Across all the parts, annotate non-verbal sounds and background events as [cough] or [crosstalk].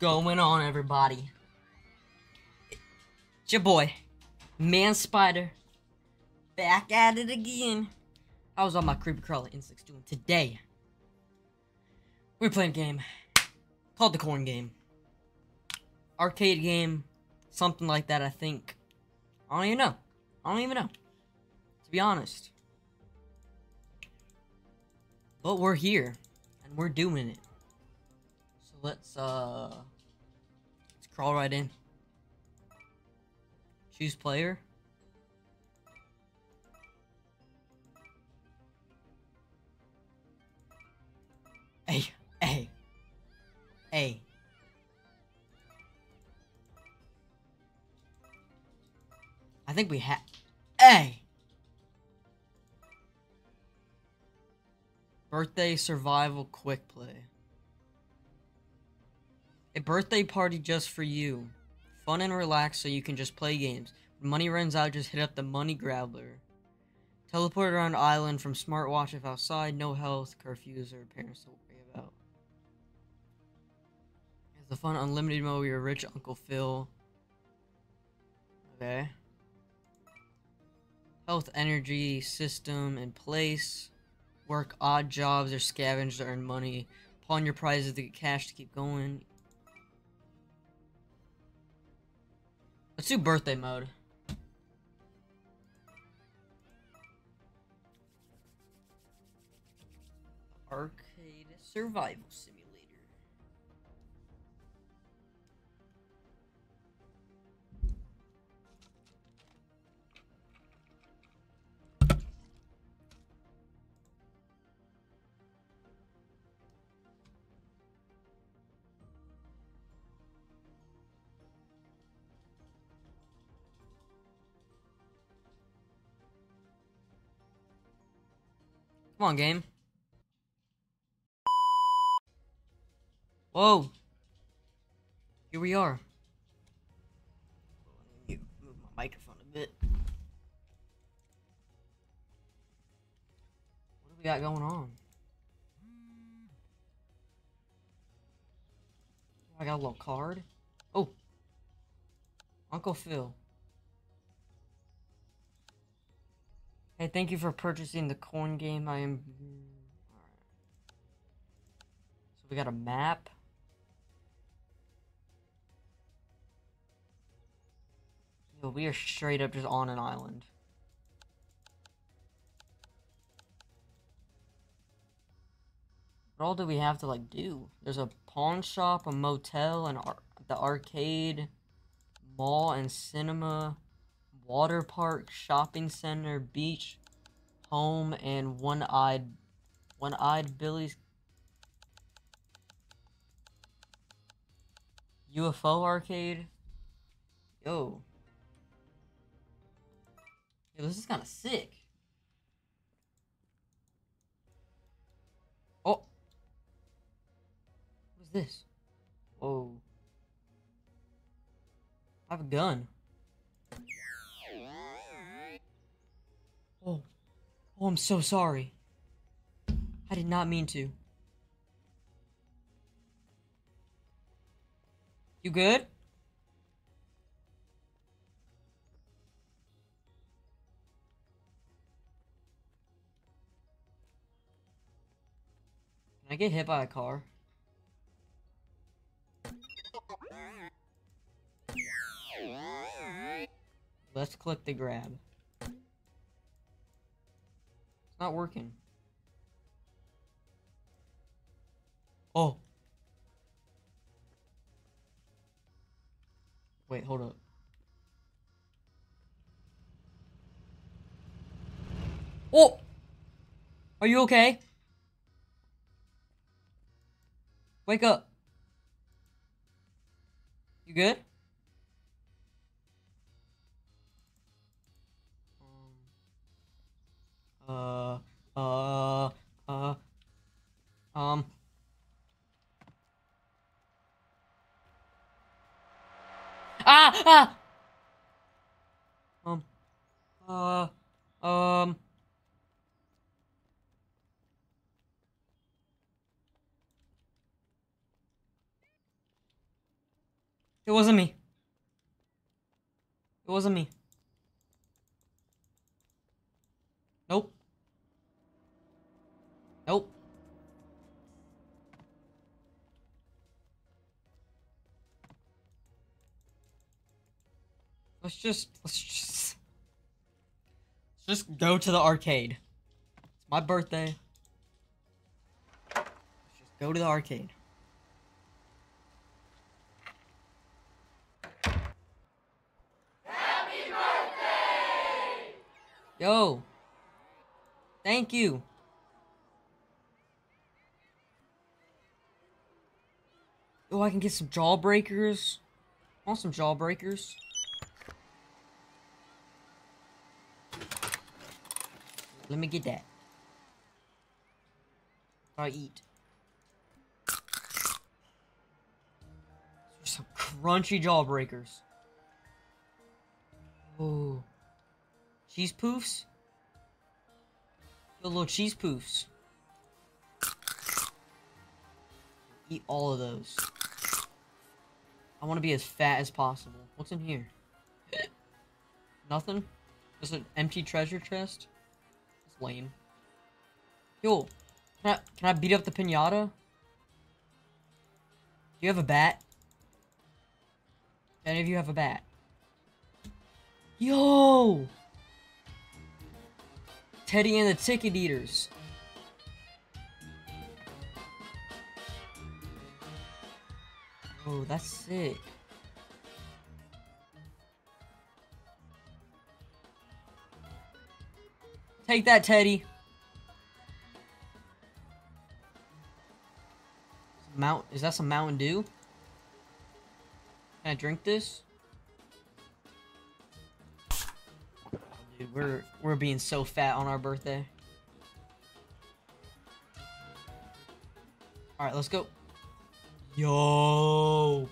going on, everybody? It's your boy, Man Spider, back at it again. I was on my creepy crawler insects doing today. We're playing a game called the Coin Game, arcade game, something like that. I think. I don't even know. I don't even know. To be honest. But we're here, and we're doing it. Let's uh, let's crawl right in. Choose player. Hey, hey, hey. I think we have. Hey. Birthday survival quick play. A birthday party just for you. Fun and relaxed so you can just play games. When money runs out, just hit up the money grabber. Teleport around island from smartwatch if outside, no health, curfews, or parents to worry about. It's the fun unlimited mode with your rich Uncle Phil. Okay. Health, energy, system, and place. Work odd jobs or scavenge to earn money. Pawn your prizes to get cash to keep going. Let's do birthday mode. Arcade Survival Simulator. Come on, game. Whoa. Here we are. Move my microphone a bit. What do we got going on? I got a little card. Oh. Uncle Phil. Hey, thank you for purchasing the coin game. I am. So we got a map. Yo, we are straight up just on an island. What all do we have to like do? There's a pawn shop, a motel, an ar the arcade, mall, and cinema water park, shopping center, beach, home, and one-eyed, one-eyed Billy's UFO arcade. Yo. Yo, this is kind of sick. Oh. What's this? Whoa. I have a gun. Oh. Oh, I'm so sorry. I did not mean to. You good? Can I get hit by a car? Let's click the grab. Not working. Oh. Wait, hold up. Oh! Are you okay? Wake up. You good? Uh, uh, uh, um. Ah, ah! Um, uh, um. It wasn't me. It wasn't me. Nope. Nope. Let's just let's just let's just go to the arcade. It's my birthday. Let's just go to the arcade. Happy birthday! Yo. Thank you. Oh, I can get some jawbreakers. I want some jawbreakers. Let me get that. I eat. Some crunchy jawbreakers. Oh. Cheese poofs? Feel little cheese poofs. Eat all of those. I want to be as fat as possible. What's in here? [laughs] Nothing? Just an empty treasure chest? It's lame. Yo, can I, can I beat up the pinata? Do you have a bat? Any of you have a bat? Yo! Teddy and the Ticket Eaters. Oh, that's sick. Take that, Teddy. Mount is that some Mountain Dew? Can I drink this? Dude, we're we're being so fat on our birthday. All right, let's go. Yo.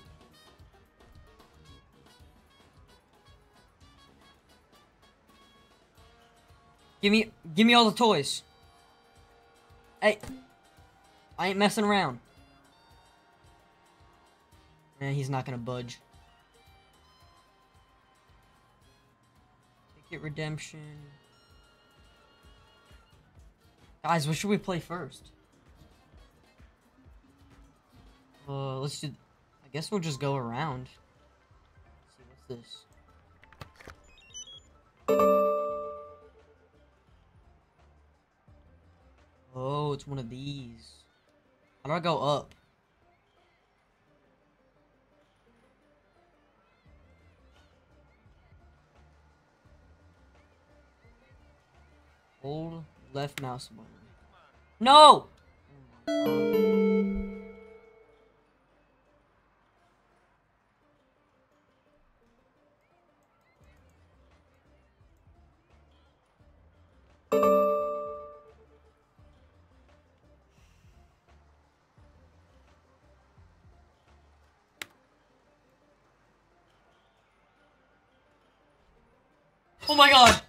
Give me give me all the toys. Hey. I ain't messing around. Eh, he's not gonna budge. Ticket redemption. Guys, what should we play first? Uh, let's do. I guess we'll just go around. Let's see, what's this? Oh, it's one of these. How do I go up? Hold left mouse button. No! Oh my god!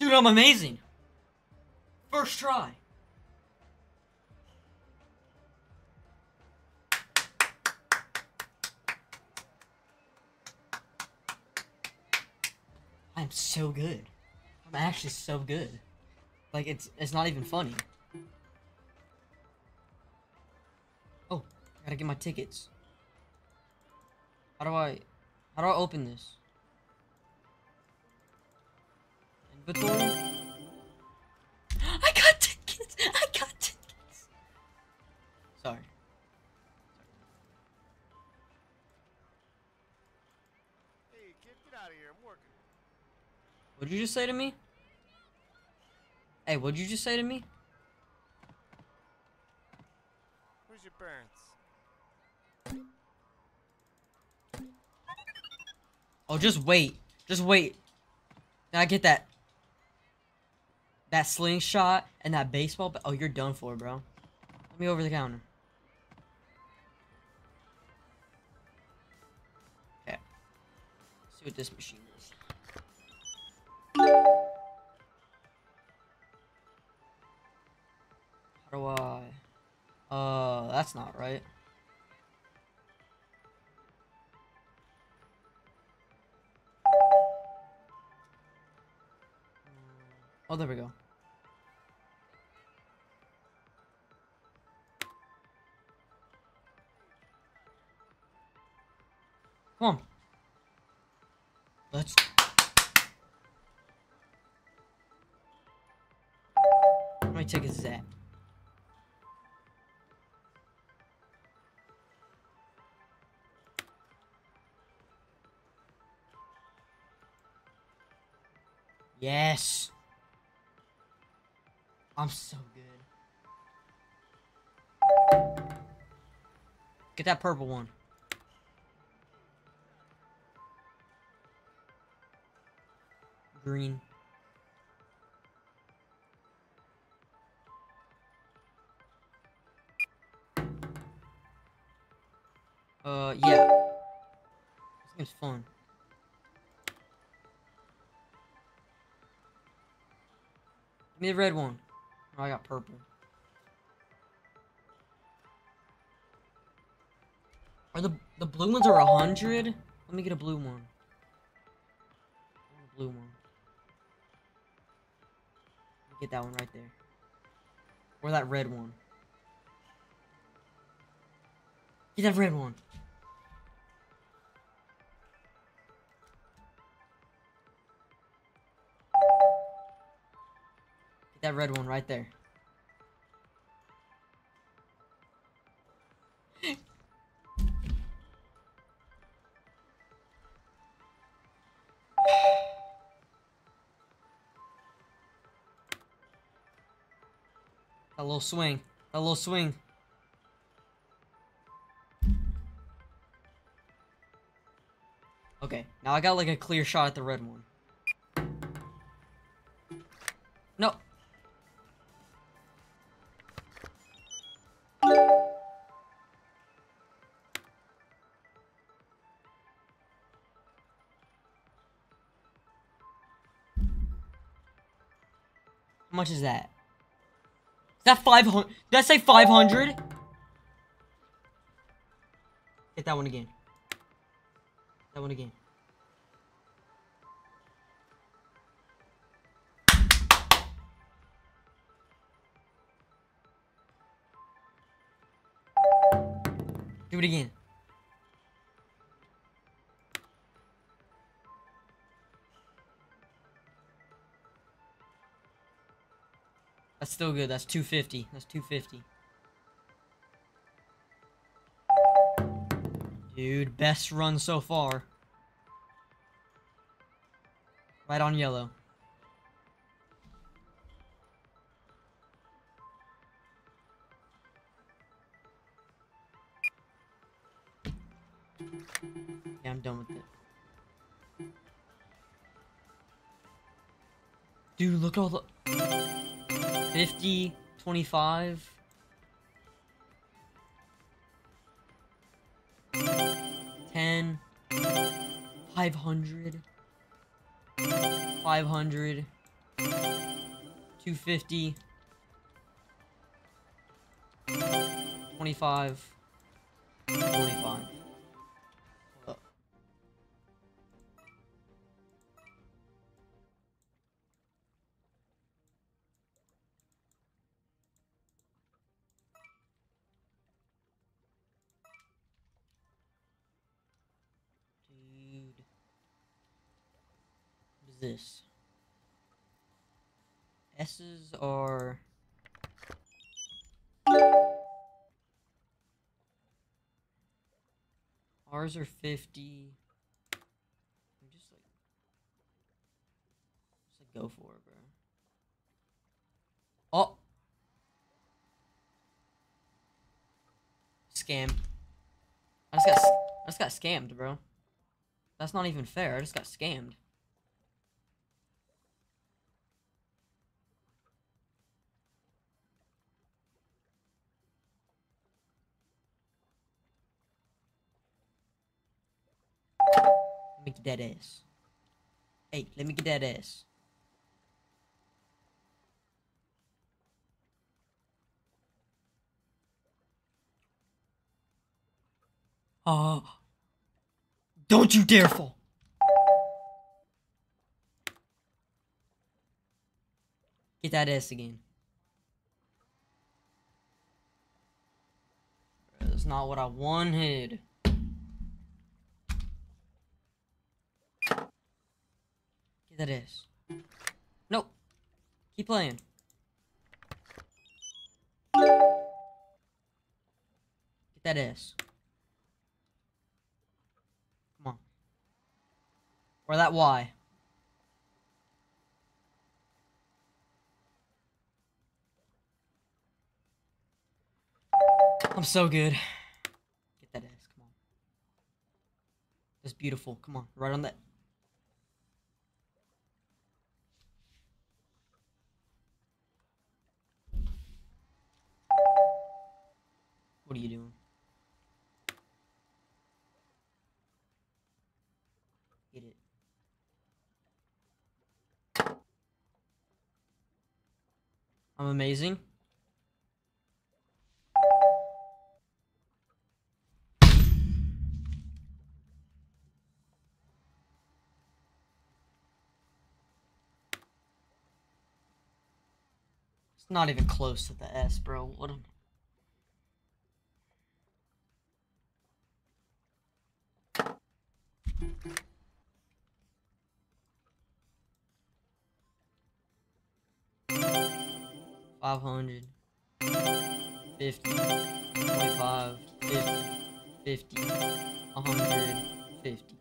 Dude, I'm amazing! First try! I'm so good. I'm actually so good. Like, it's it's not even funny. Oh, I gotta get my tickets. How do I... How do I open this? Inventory? What'd you just say to me? Hey, what'd you just say to me? Where's your parents? Oh, just wait. Just wait. Now I get that. That slingshot and that baseball. Oh, you're done for, bro. Let me over the counter. Okay. Let's see what this machine is. that's not right. Oh, there we go. Come on. Yes. I'm so good. Get that purple one. Green. Uh, yeah. This game's fun. Give me the red one. Oh, I got purple. Are the the blue ones are a hundred? Let me get a blue one. Blue one. Get that one right there. Or that red one. Get that red one. That red one right there. [laughs] A little swing. A little swing. Okay, now I got like a clear shot at the red one. How much is that? Is that 500? Did I say 500? Hit that one again. That one again. Do it again. That's still good. That's 250. That's 250. Dude, best run so far. Right on yellow. Yeah, I'm done with it. Dude, look all the... 50, 25... 10, 500, 500, 250, 25, 25. Are... Ours are 50. I'm just like... Just like go for it, bro. Oh! Scam. I just got, I just got scammed, bro. That's not even fair. I just got scammed. Me get that ass. Hey, let me get that ass. Oh. Don't you dare fall. Get that ass again. That's not what I wanted. That S. Nope. Keep playing. Get that S. Come on. Or that Y. I'm so good. Get that S. Come on. That's beautiful. Come on. Right on that. What are you doing? Get it. I'm amazing. It's not even close to the S, bro. What am Five hundred. Fifty. Twenty-five. Fifty. Fifty. A hundred. Fifty.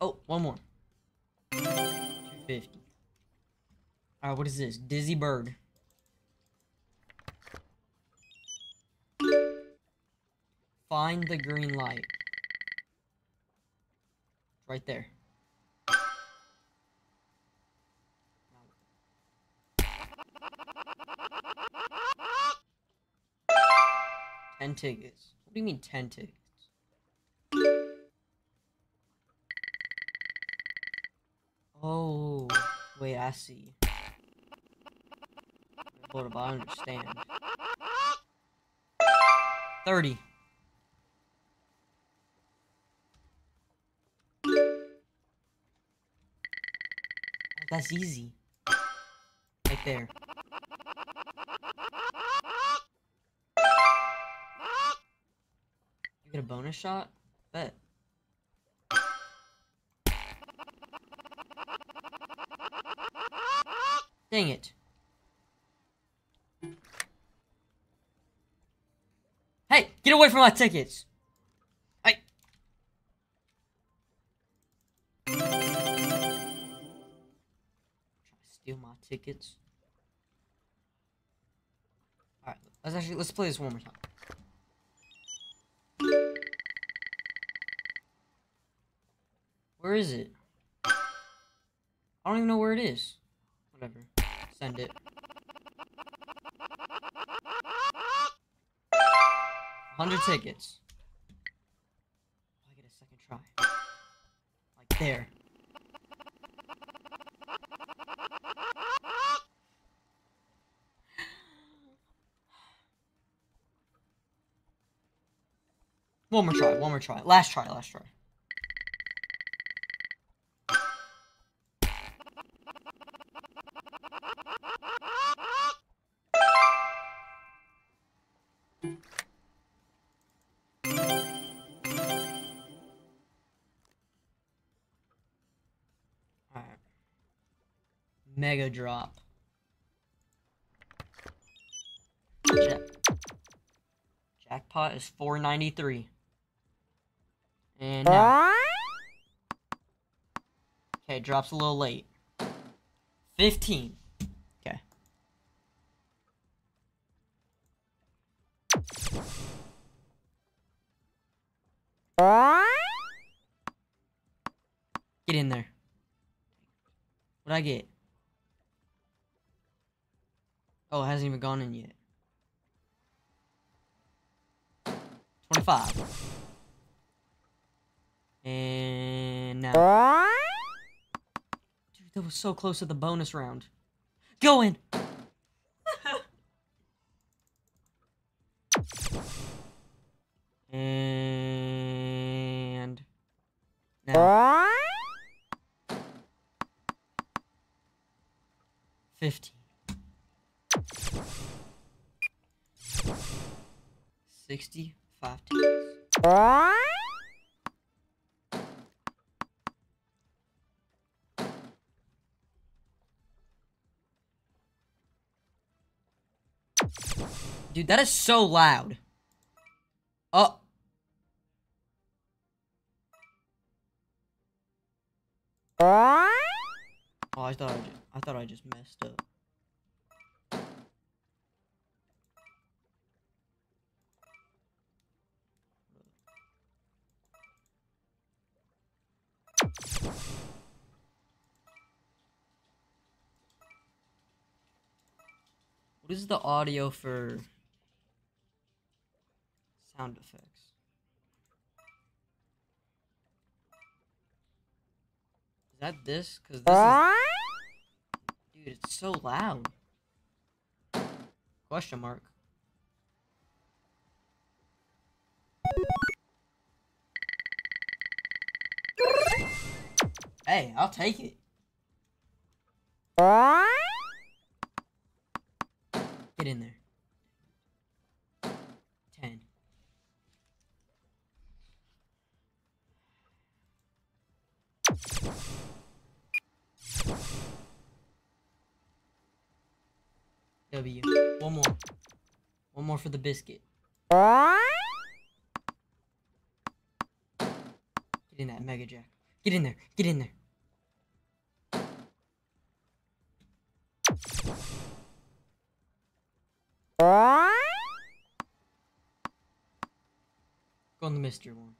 Oh, one more. Two fifty. Alright, what is this? Dizzy Bird. Find the green light. Right there. Ten tickets. What do you mean ten tickets? Oh, wait, I see. Up, I understand. 30. Oh, that's easy. Right there. A bonus shot? Bet. Dang it. Hey, get away from my tickets. Hey. Steal my tickets. Alright, let's actually let's play this one more time. Where is it? I don't even know where it is. Whatever. Send it. Hundred tickets. I get a second try. Like there. One more try, one more try. Last try, last try. Mega drop. Jack- Jackpot is 493. And now. Okay, drops a little late. 15. Okay. Get in there. What'd I get? Oh, it hasn't even gone in yet. 25. And now. Dude, that was so close to the bonus round. Go in! and. Now. 15. 65 tickets. Dude, that is so loud. Oh. Oh, I thought I just, I thought I just messed up. What is the audio for sound effects? Is that this? Cause this is, dude, it's so loud. Question mark. Hey, I'll take it. Get in there. Ten. W. One more. One more for the biscuit. Get in that mega jack. Get in there. Get in there. On the mystery one.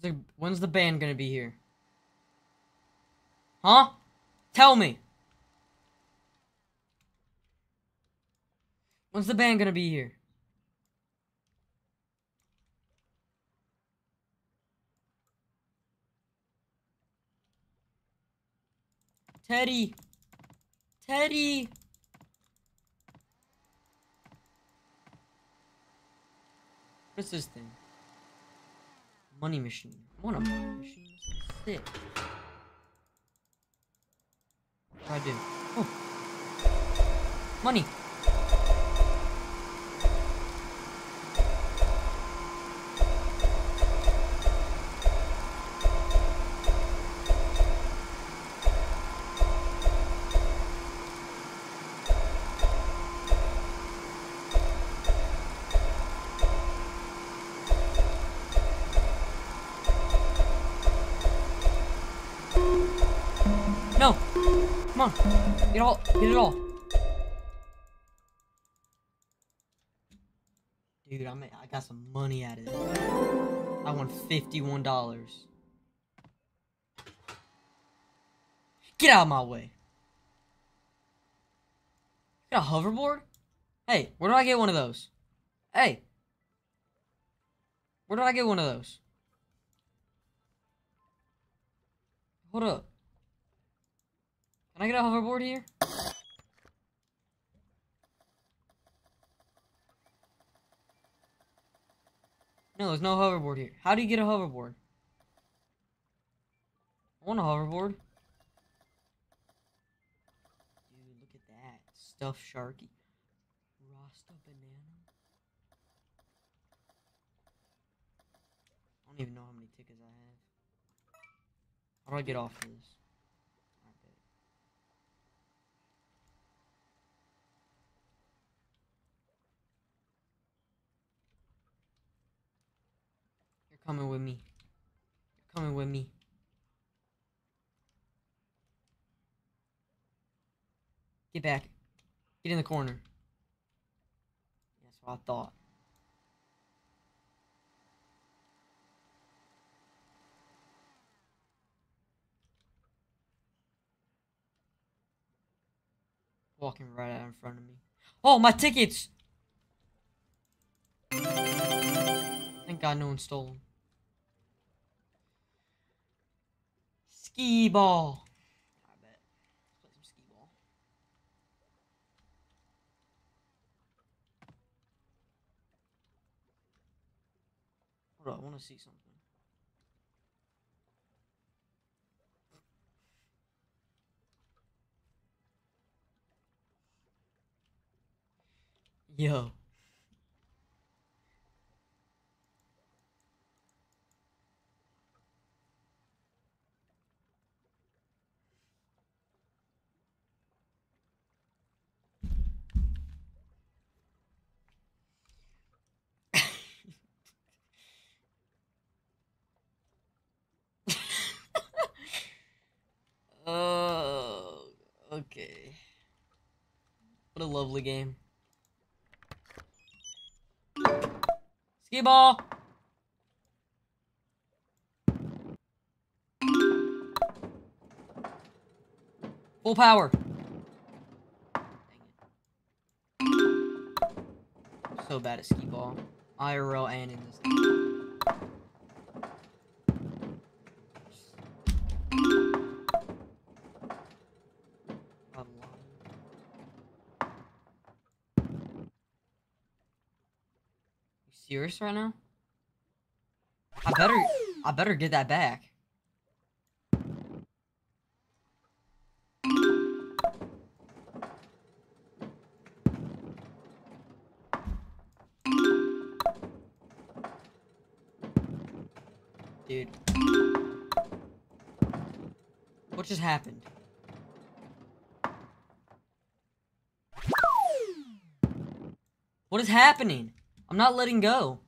When's the when's the band gonna be here? Huh? Tell me. When's the band gonna be here? Teddy. Teddy. What's this thing? Money machine. I want a money machine. Sick. What do I do? Oh. Money. No. Come on. Get all. Get it all. Dude, I'm, I got some money out of it. I won $51. Get out of my way. Got a hoverboard? Hey, where do I get one of those? Hey. Where do I get one of those? Hold up. Can I get a hoverboard here? No, there's no hoverboard here. How do you get a hoverboard? I want a hoverboard. Dude, look at that. Stuffed Sharky. Rasta banana. I don't even know how many tickets I have. How do I get off of this? Coming with me. You're coming with me. Get back. Get in the corner. That's what I thought. Walking right out in front of me. Oh, my tickets! Thank God no one stole them. Skee ball. I bet. Let's play some skee ball. Hold on, I want to see something. Yo. Oh, okay. What a lovely game. Skee ball. Full power. So bad at skee ball. IRL and in this. game. Serious right now? I better I better get that back. Dude. What just happened? What is happening? I'm not letting go.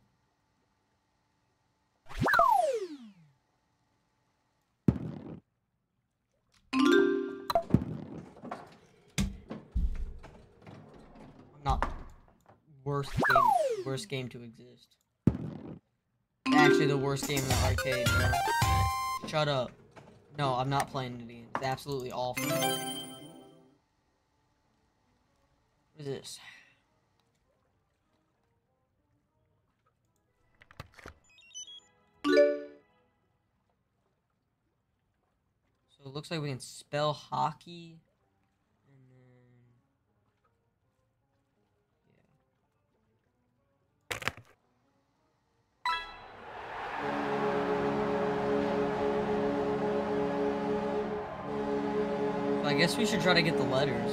Not worst game worst game to exist. Actually the worst game in the arcade, bro. Shut up. No, I'm not playing it again. It's absolutely awful. What is this? Looks like we can spell hockey. And then. Yeah. So I guess we should try to get the letters.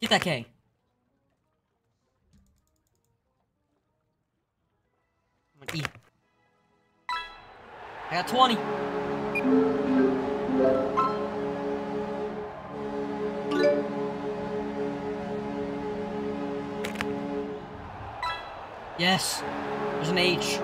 Get that K. got 20. Yes. There's an H.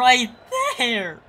right there.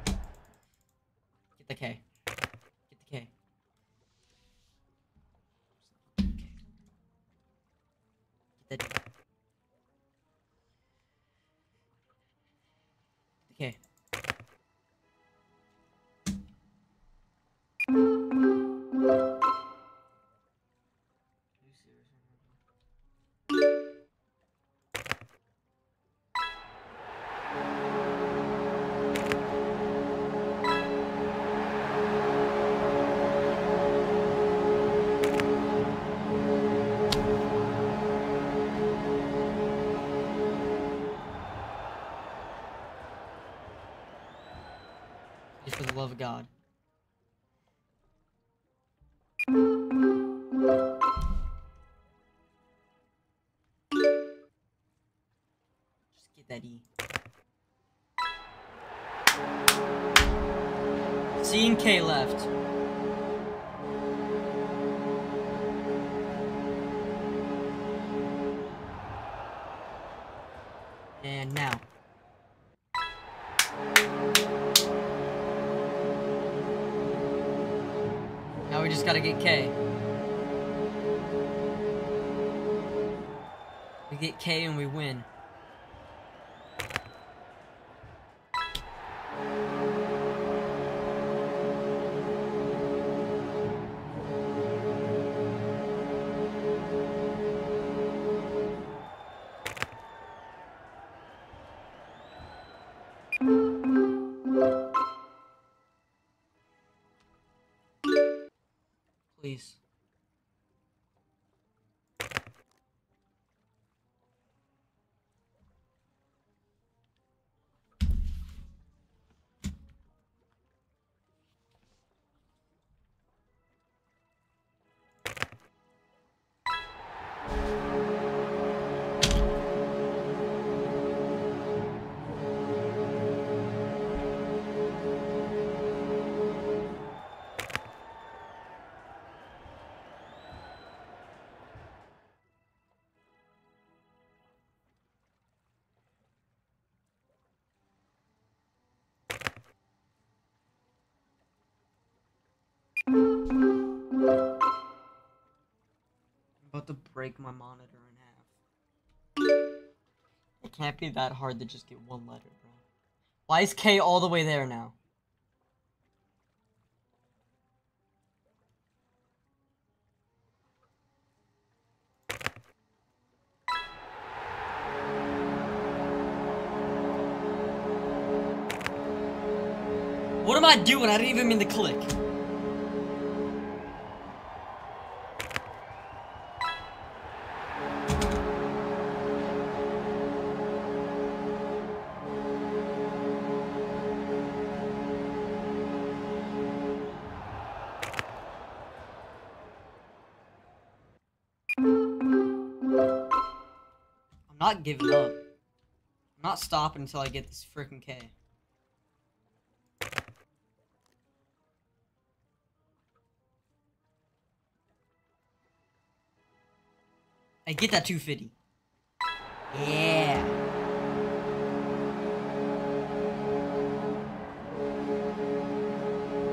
Of God. Just get that E. C and K left. Gotta get K. We get K and we win. About to break my monitor in half. It can't be that hard to just get one letter, bro. Why is K all the way there now? What am I doing? I didn't even mean to click. Not giving up. I'm not stopping until I get this freaking K. I get that 250. Yeah.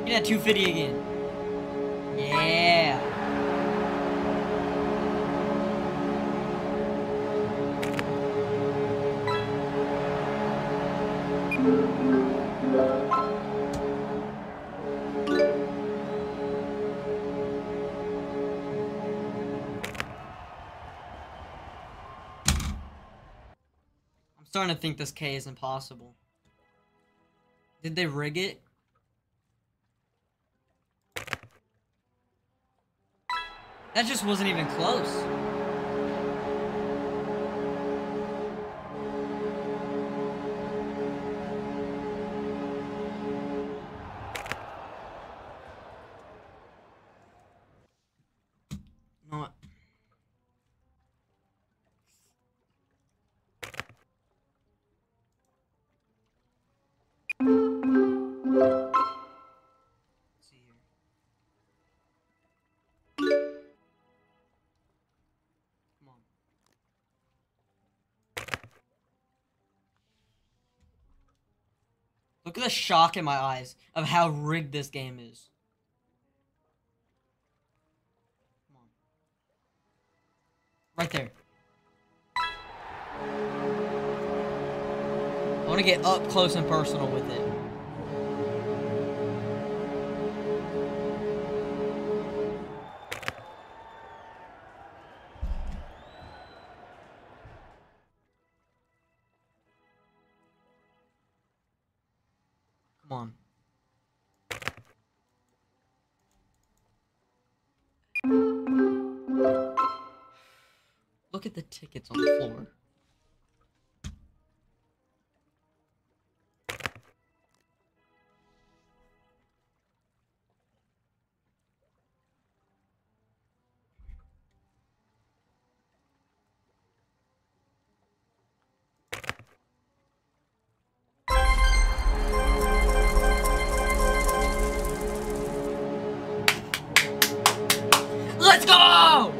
Get that 250 again. Yeah. Starting to think this K is impossible. Did they rig it? That just wasn't even close. Look at the shock in my eyes of how rigged this game is. Right there. I want to get up close and personal with it. floor. Let's go!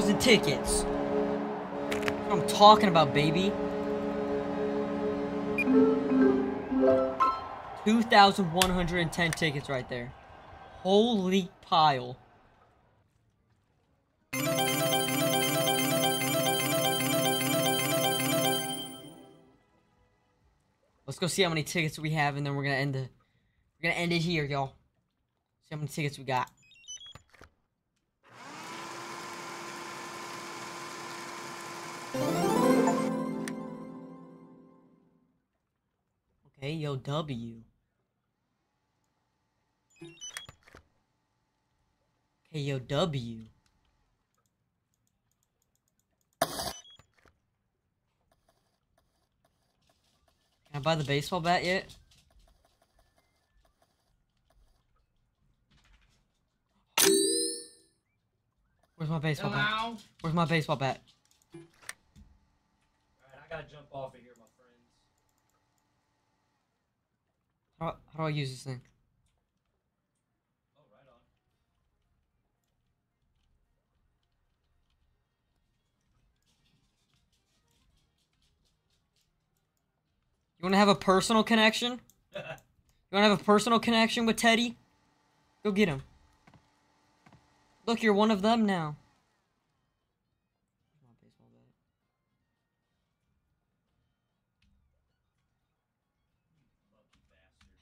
Thousand tickets. I'm talking about, baby. 2,110 tickets right there. Holy pile. Let's go see how many tickets we have, and then we're gonna end the. We're gonna end it here, y'all. See how many tickets we got. Okay, yo, W. Okay, W. Can I buy the baseball bat yet? Where's my baseball bat? Where's my baseball bat? Alright, I gotta jump off of here, my friends. How, how do I use this thing? Oh, right on. You want to have a personal connection? [laughs] You want to have a personal connection with Teddy? Go get him. Look, you're one of them now.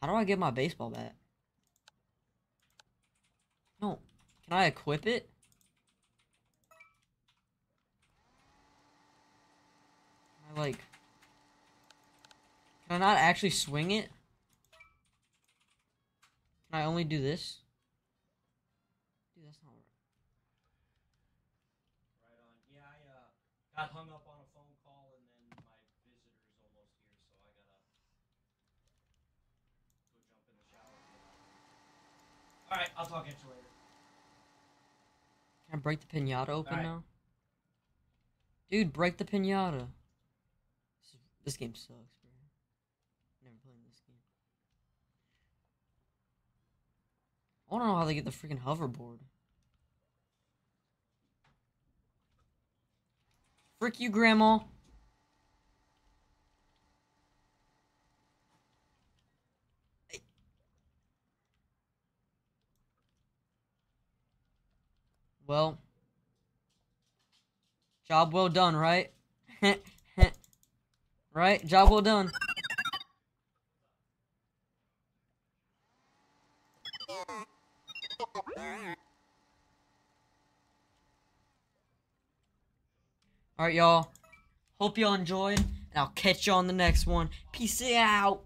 How do I get my baseball bat? No. Can I equip it? Can I like Can I not actually swing it? Can I only do this? Dude, that's not right. Right on. Yeah, I uh, got hung up on a phone call and then my visitor's almost here, so I gotta go jump in the shower. Alright, I'll talk you later. Can I break the pinata open Alright. now? Dude, break the pinata. This, this game sucks, bro. Never played this game. I wanna know how they get the freaking hoverboard. Frick you, Grandma. Well, job well done, right? [laughs] right? Job well done. Alright, y'all. Hope y'all enjoyed, and I'll catch y'all on the next one. Peace out.